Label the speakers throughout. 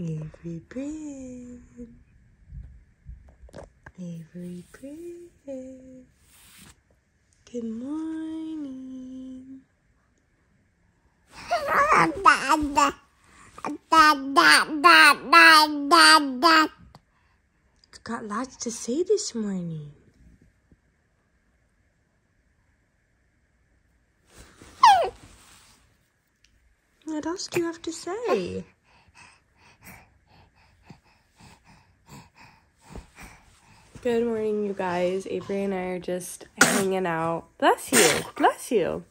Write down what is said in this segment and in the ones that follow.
Speaker 1: Avery Brin. Avery Brin. Good morning. Got lots to say this morning. What else do you have to say? Good morning, you guys. Avery and I are just hanging out. Bless you. Bless you.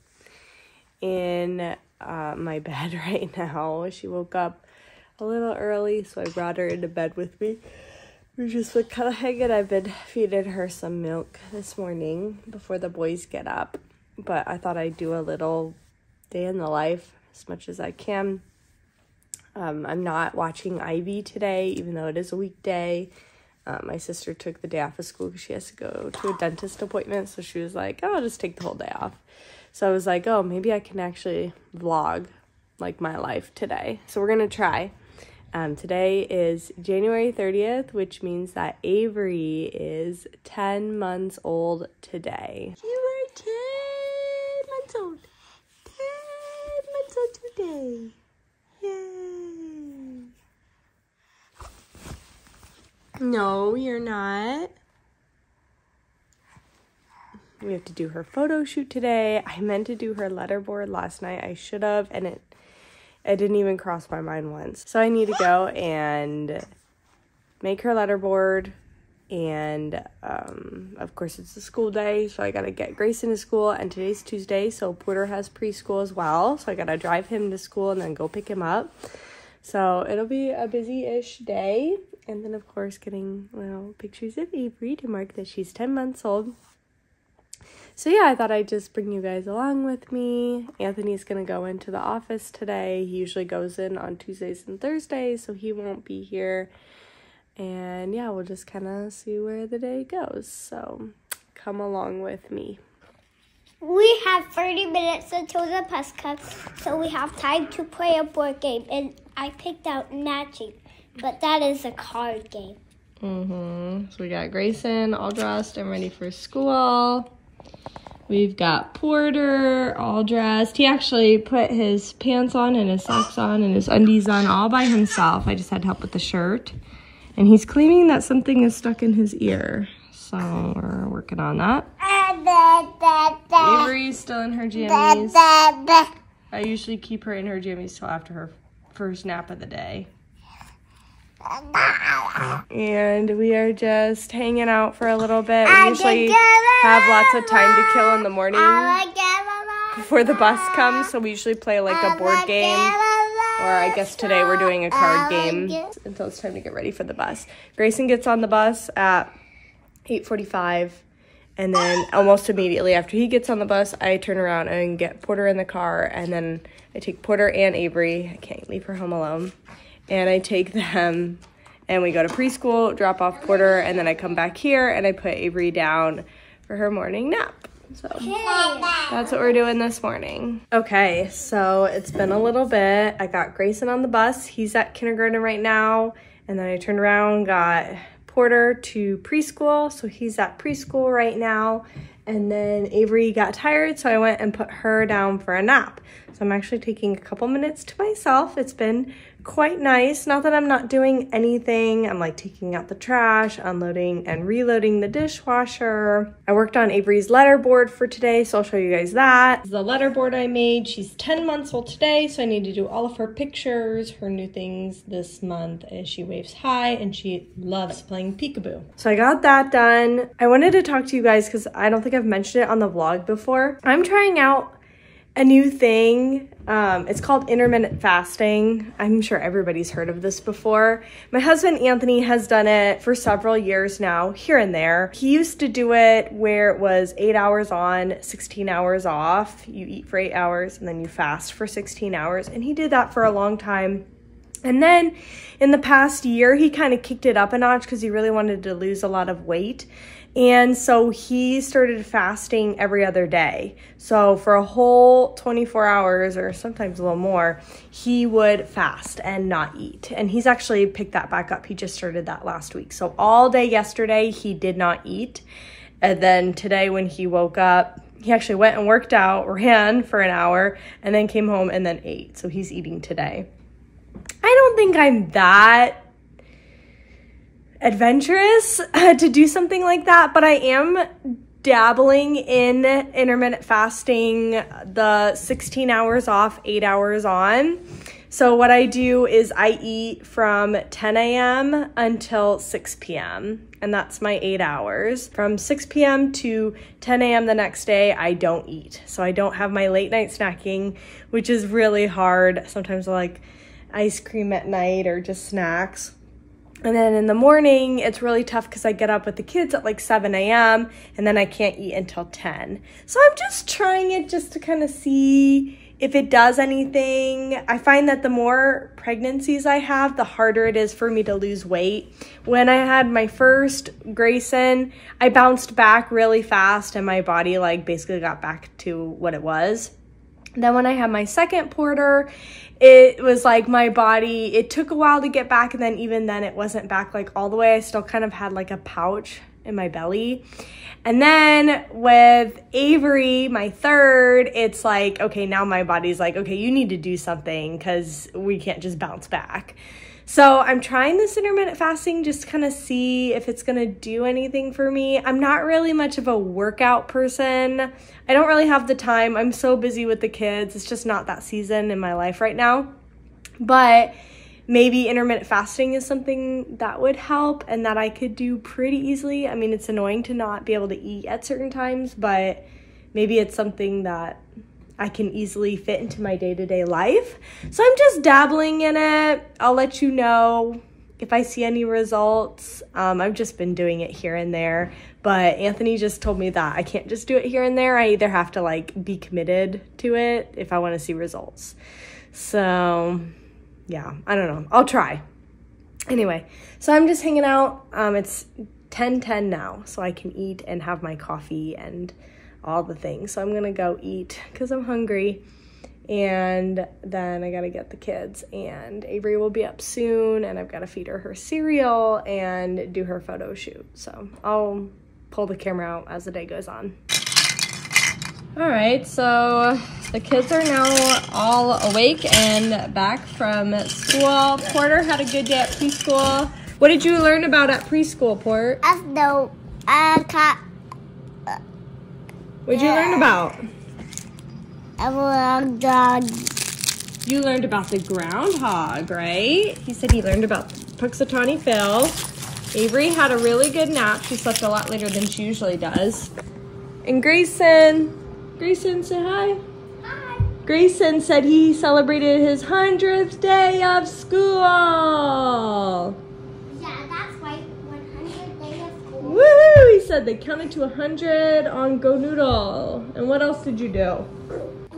Speaker 1: In uh, my bed right now. She woke up a little early, so I brought her into bed with me. We're just kind of hanging. I've been feeding her some milk this morning before the boys get up. But I thought I'd do a little day in the life as much as I can. Um, I'm not watching Ivy today, even though it is a weekday. Uh, my sister took the day off of school because she has to go to a dentist appointment. So she was like, oh, I'll just take the whole day off. So I was like, oh, maybe I can actually vlog like my life today. So we're going to try. Um, today is January 30th, which means that Avery is 10 months old today. You are 10 months old. 10 months old today. No, you're not. We have to do her photo shoot today. I meant to do her letterboard last night. I should have, and it it didn't even cross my mind once. So I need to go and make her letterboard. And um, of course, it's a school day, so I gotta get Grayson to school. And today's Tuesday, so Porter has preschool as well. So I gotta drive him to school and then go pick him up. So it'll be a busy ish day. And then, of course, getting little pictures of Avery to mark that she's 10 months old. So, yeah, I thought I'd just bring you guys along with me. Anthony's to go into the office today. He usually goes in on Tuesdays and Thursdays, so he won't be here. And yeah, we'll just kind of see where the day goes. So, come along with me.
Speaker 2: We have 30 minutes until the bus comes, so we have time to play a board game. And I picked out matching, but that is a card game.
Speaker 1: Mm-hmm. So we got Grayson all dressed and ready for school. We've got Porter all dressed. He actually put his pants on and his socks on and his undies on all by himself. I just had help with the shirt. And he's claiming that something is stuck in his ear. So we're working on that. Avery's still in her jammies. I usually keep her in her jammies till after her first nap of the day. And we are just hanging out for a little bit. We usually have lots of time to kill in the morning before the bus comes. So we usually play like a board game. Or I guess today we're doing a card game until it's time to get ready for the bus. Grayson gets on the bus at 8.45 and then almost immediately after he gets on the bus, I turn around and get Porter in the car and then I take Porter and Avery. I can't leave her home alone. And I take them and we go to preschool, drop off Porter, and then I come back here and I put Avery down for her morning nap. So that's what we're doing this morning. Okay, so it's been a little bit. I got Grayson on the bus. He's at kindergarten right now. And then I turned around, got Porter to preschool. So he's at preschool right now. And then Avery got tired, so I went and put her down for a nap. So I'm actually taking a couple minutes to myself. It's been quite nice. Not that I'm not doing anything. I'm like taking out the trash, unloading and reloading the dishwasher. I worked on Avery's letterboard for today, so I'll show you guys that. The letterboard I made, she's 10 months old today, so I need to do all of her pictures, her new things this month as she waves hi and she loves playing peekaboo. So I got that done. I wanted to talk to you guys because I don't think I've mentioned it on the vlog before. I'm trying out a new thing. Um, it's called intermittent fasting. I'm sure everybody's heard of this before. My husband Anthony has done it for several years now, here and there. He used to do it where it was eight hours on, 16 hours off. You eat for eight hours and then you fast for 16 hours. And he did that for a long time. And then in the past year, he kind of kicked it up a notch because he really wanted to lose a lot of weight And so he started fasting every other day. So for a whole 24 hours or sometimes a little more, he would fast and not eat. And he's actually picked that back up. He just started that last week. So all day yesterday, he did not eat. And then today, when he woke up, he actually went and worked out, ran for an hour, and then came home and then ate. So he's eating today. I don't think I'm that adventurous uh, to do something like that, but I am dabbling in intermittent fasting, the 16 hours off, 8 hours on. So, what I do is I eat from 10 a.m. until 6 p.m., and that's my eight hours. From 6 p.m. to 10 a.m. the next day, I don't eat. So, I don't have my late night snacking, which is really hard. Sometimes I like ice cream at night or just snacks. And then in the morning, it's really tough because I get up with the kids at like 7 a.m. and then I can't eat until 10. So I'm just trying it just to kind of see if it does anything. I find that the more pregnancies I have, the harder it is for me to lose weight. When I had my first Grayson, I bounced back really fast and my body like basically got back to what it was. Then when I had my second porter, it was like my body, it took a while to get back and then even then it wasn't back like all the way. I still kind of had like a pouch in my belly. And then with Avery, my third, it's like, okay, now my body's like, okay, you need to do something because we can't just bounce back. So I'm trying this intermittent fasting just to kind of see if it's going to do anything for me. I'm not really much of a workout person. I don't really have the time. I'm so busy with the kids. It's just not that season in my life right now. But maybe intermittent fasting is something that would help and that I could do pretty easily. I mean, it's annoying to not be able to eat at certain times, but maybe it's something that I can easily fit into my day to day life. So I'm just dabbling in it. I'll let you know if I see any results. Um, I've just been doing it here and there, but Anthony just told me that I can't just do it here and there. I either have to like be committed to it if I want to see results. So, yeah, I don't know. I'll try. Anyway, so I'm just hanging out. Um, it's 10 10 now, so I can eat and have my coffee and all the things. So I'm gonna go eat because I'm hungry. And then I gotta get the kids, and Avery will be up soon, and I've gotta feed her her cereal and do her photo shoot. So I'll pull the camera out as the day goes on. All right, so the kids are now all awake and back from school. Porter had a good day at preschool. What did you learn about at preschool, Port?
Speaker 2: I know. I got
Speaker 1: What'd you learn about?
Speaker 2: Uh,
Speaker 1: You learned about the groundhog, right? He said he learned about Punxsutawney Phil. Avery had a really good nap. She slept a lot later than she usually does. And Grayson, Grayson, say hi.
Speaker 2: Hi.
Speaker 1: Grayson said he celebrated his 100th day of school. Woo! He said they counted to 100 on Go Noodle. And what else did you do?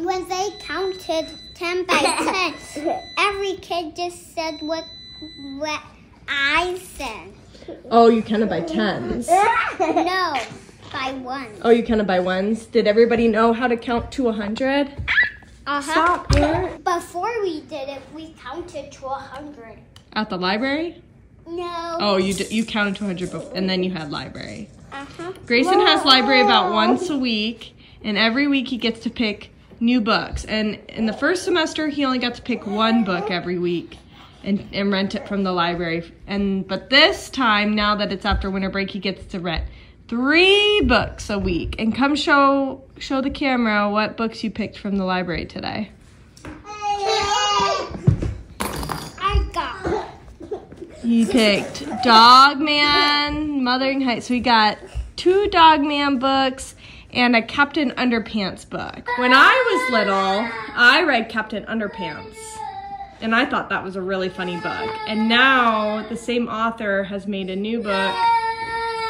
Speaker 2: When they counted 10 by 10, every kid just said what, what I said.
Speaker 1: Oh, you counted by tens.
Speaker 2: no, by ones.
Speaker 1: Oh, you counted by ones. Did everybody know how to count to 100?
Speaker 2: Uh-huh.
Speaker 1: Stop,
Speaker 2: Before we did it, we counted to 100.
Speaker 1: At the library?
Speaker 2: No.
Speaker 1: Oh, you d- you counted to 100 before, and then you had library.
Speaker 2: Uh-huh.
Speaker 1: Grayson has library about once a week, and every week he gets to pick new books. And in the first semester, he only got to pick one book every week and, and rent it from the library. And but this time, now that it's after winter break, he gets to rent three books a week. And come show show the camera what books you picked from the library today. He picked Dog Man, Mothering Heights. We got two Dog Man books and a Captain Underpants book. When I was little, I read Captain Underpants. And I thought that was a really funny book. And now the same author has made a new book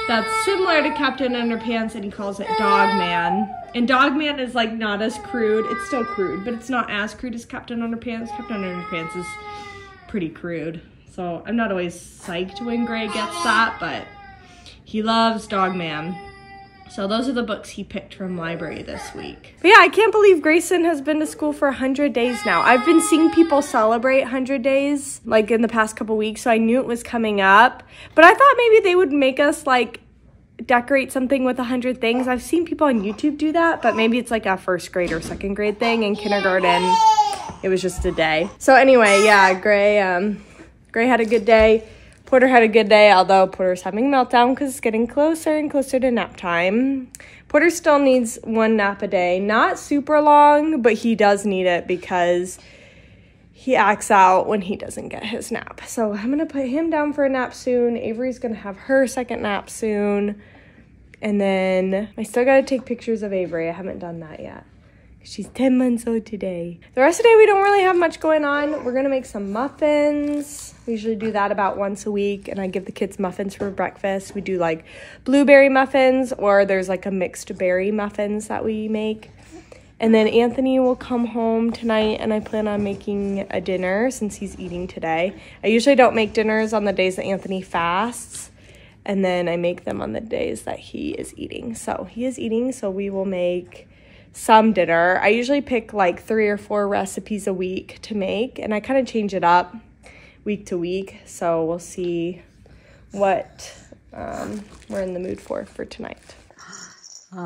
Speaker 1: that's similar to Captain Underpants and he calls it Dog Man. And Dog Man is like not as crude. It's still crude, but it's not as crude as Captain Underpants. Captain Underpants is pretty crude. So I'm not always psyched when Gray gets that, but He loves Dog Man. So those are the books he picked from library this week. But yeah, I can't believe Grayson has been to school for 100 days now. I've been seeing people celebrate 100 days like in the past couple weeks, so I knew it was coming up. But I thought maybe they would make us like decorate something with 100 things. I've seen people on YouTube do that, but maybe it's like a first grade or second grade thing. In kindergarten, it was just a day. So anyway, yeah, Gray um Gray had a good day. Porter had a good day, although Porter's having a meltdown because it's getting closer and closer to nap time. Porter still needs one nap a day. Not super long, but he does need it because he acts out when he doesn't get his nap. So I'm going to put him down for a nap soon. Avery's going to have her second nap soon. And then I still got to take pictures of Avery. I haven't done that yet. She's 10 months old today. The rest of the day, we don't really have much going on. We're gonna make some muffins. We usually do that about once a week, and I give the kids muffins for breakfast. We do like blueberry muffins, or there's like a mixed berry muffins that we make. And then Anthony will come home tonight, and I plan on making a dinner since he's eating today. I usually don't make dinners on the days that Anthony fasts, and then I make them on the days that he is eating. So he is eating, so we will make some dinner. I usually pick like three or four recipes a week to make, and I kind of change it up week to week. So we'll see what um, we're in the mood for for tonight. Uh...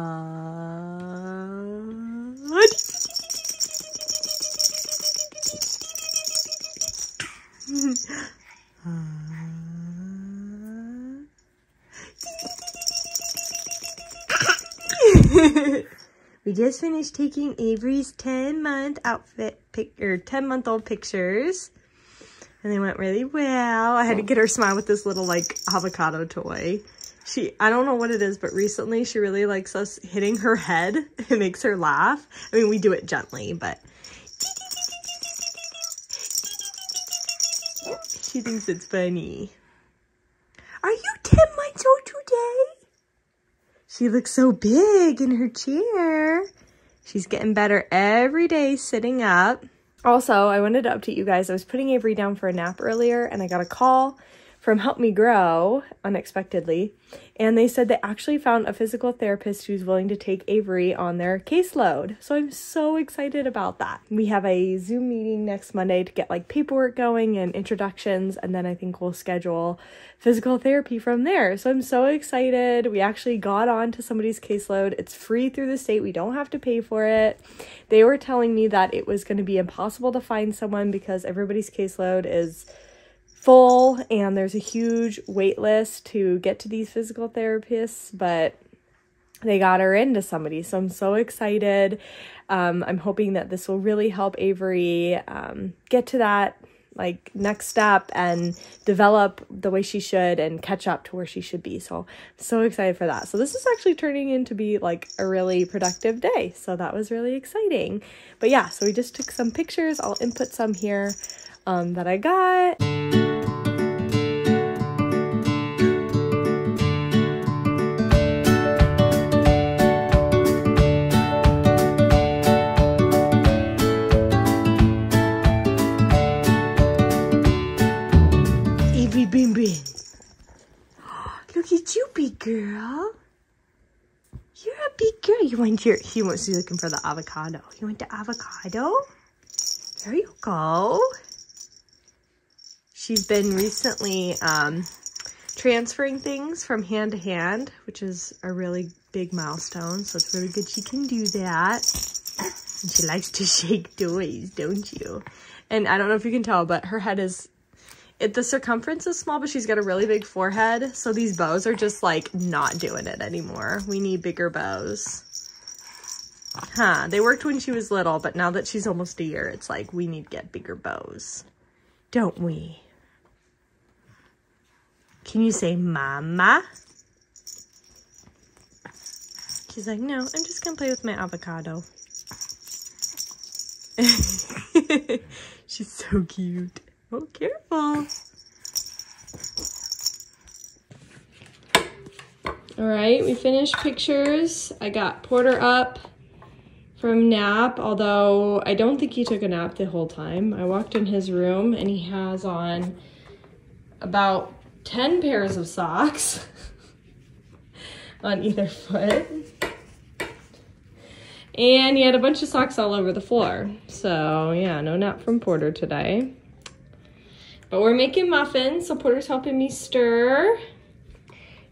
Speaker 1: We just finished taking Avery's 10 month outfit pic or 10 month old pictures. And they went really well. I had to get her smile with this little like avocado toy. She, I don't know what it is, but recently she really likes us hitting her head. It makes her laugh. I mean, we do it gently, but she thinks it's funny. Are you 10 months old today? She looks so big in her chair. She's getting better every day sitting up. Also, I wanted to update you guys. I was putting Avery down for a nap earlier and I got a call from Help Me Grow unexpectedly. And they said they actually found a physical therapist who's willing to take Avery on their caseload. So I'm so excited about that. We have a Zoom meeting next Monday to get like paperwork going and introductions. And then I think we'll schedule physical therapy from there. So I'm so excited. We actually got on to somebody's caseload. It's free through the state, we don't have to pay for it. They were telling me that it was going to be impossible to find someone because everybody's caseload is full and there's a huge wait list to get to these physical therapists, but they got her into somebody. So I'm so excited. Um, I'm hoping that this will really help Avery um, get to that like next step and develop the way she should and catch up to where she should be. So I'm so excited for that. So this is actually turning into be like a really productive day. So that was really exciting. But yeah, so we just took some pictures. I'll input some here um, that I got. Girl. You're a big girl. You went here. He wants to be looking for the avocado. You went to avocado? There you go. She's been recently um, transferring things from hand to hand, which is a really big milestone. So it's really good she can do that. And she likes to shake toys, don't you? And I don't know if you can tell, but her head is it, the circumference is small, but she's got a really big forehead. So these bows are just like not doing it anymore. We need bigger bows. Huh, they worked when she was little, but now that she's almost a year, it's like we need to get bigger bows. Don't we? Can you say mama? She's like, no, I'm just gonna play with my avocado. she's so cute. Oh, careful. All right, we finished pictures. I got Porter up from nap, although I don't think he took a nap the whole time. I walked in his room and he has on about 10 pairs of socks. on either foot. And he had a bunch of socks all over the floor. So yeah, no nap from Porter today. But we're making muffins, so Porter's helping me stir.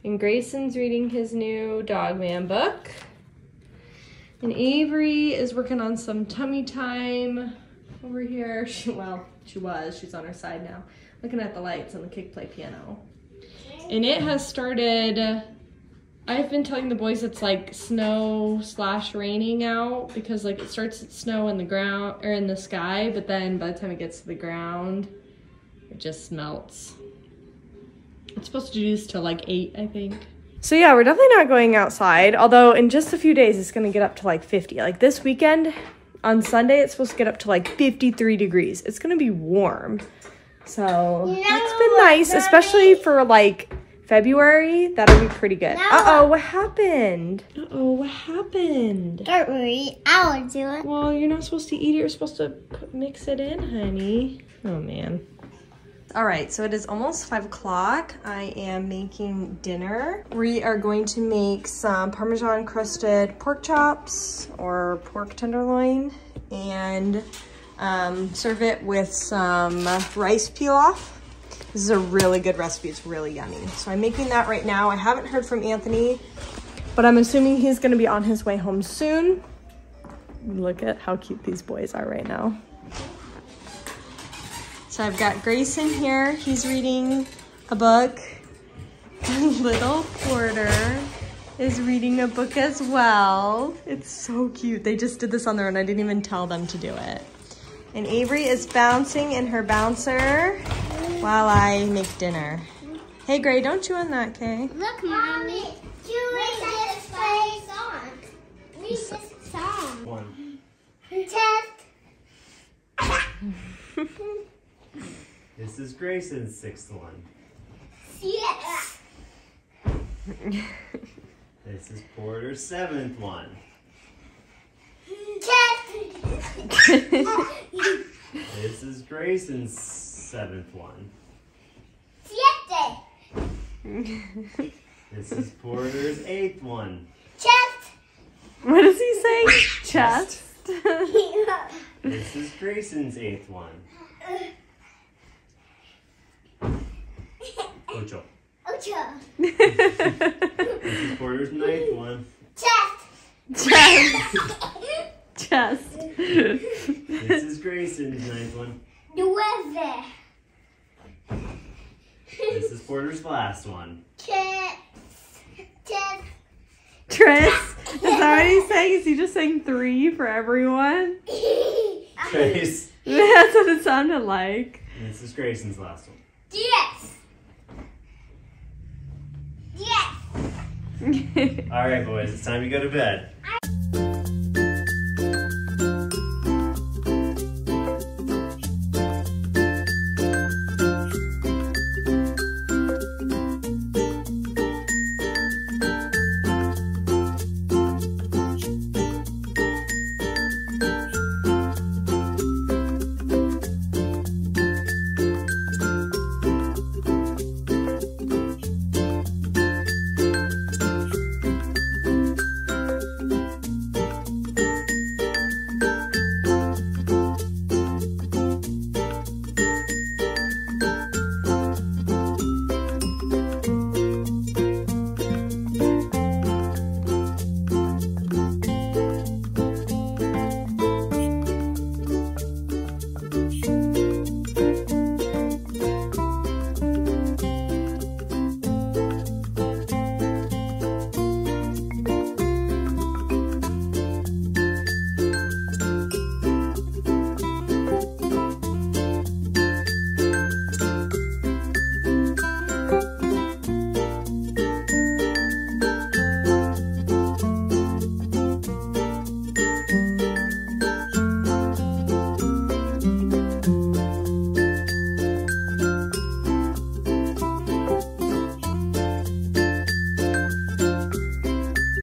Speaker 1: And Grayson's reading his new Dog Man book. And Avery is working on some tummy time over here. She, well, she was. She's on her side now, looking at the lights on the kick play piano. And it has started I've been telling the boys it's like snow slash raining out because like it starts to snow in the ground or in the sky, but then by the time it gets to the ground, it just melts. It's supposed to do this till like eight, I think. So yeah, we're definitely not going outside. Although in just a few days, it's gonna get up to like 50. Like this weekend, on Sunday, it's supposed to get up to like 53 degrees. It's gonna be warm. So no, that's been nice, especially for like February, that'll be pretty good. No. Uh-oh, what happened? Uh-oh, what happened?
Speaker 2: Don't worry, I'll do it.
Speaker 1: Well, you're not supposed to eat it. You're supposed to mix it in, honey. Oh, man. All right, so it is almost five o'clock. I am making dinner. We are going to make some Parmesan crusted pork chops or pork tenderloin and um, serve it with some rice pilaf. This is a really good recipe. It's really yummy. So I'm making that right now. I haven't heard from Anthony, but I'm assuming he's gonna be on his way home soon. Look at how cute these boys are right now. So I've got Grayson here. He's reading a book. Little Porter is reading a book as well. It's so cute. They just did this on their own. I didn't even tell them to do it. And Avery is bouncing in her bouncer while I make dinner. Hey, Gray, don't chew on that, Kay.
Speaker 2: Look, Mommy. Read this song. Read this song. One. Test.
Speaker 3: this is Grayson's sixth one.
Speaker 2: Yes.
Speaker 3: this is Porter's seventh one.
Speaker 2: Test.
Speaker 3: this is Grayson's seventh one.
Speaker 2: Siete.
Speaker 3: this is Porter's eighth one.
Speaker 2: Chest.
Speaker 1: What does he say? Chest.
Speaker 3: this is Grayson's eighth one. Uh. Ocho.
Speaker 2: Ocho.
Speaker 3: this is Porter's ninth one.
Speaker 2: Chest.
Speaker 1: Chest. Chest.
Speaker 3: this is Grayson's ninth one.
Speaker 2: Nueve.
Speaker 3: This is Porter's last one.
Speaker 2: Tris.
Speaker 1: Tris. Is that what he's saying? Is he just saying three for everyone?
Speaker 3: Trace.
Speaker 1: That's what it sounded like.
Speaker 3: And this is Grayson's last one.
Speaker 2: Yes. Yes.
Speaker 3: All right, boys. It's time to go to bed.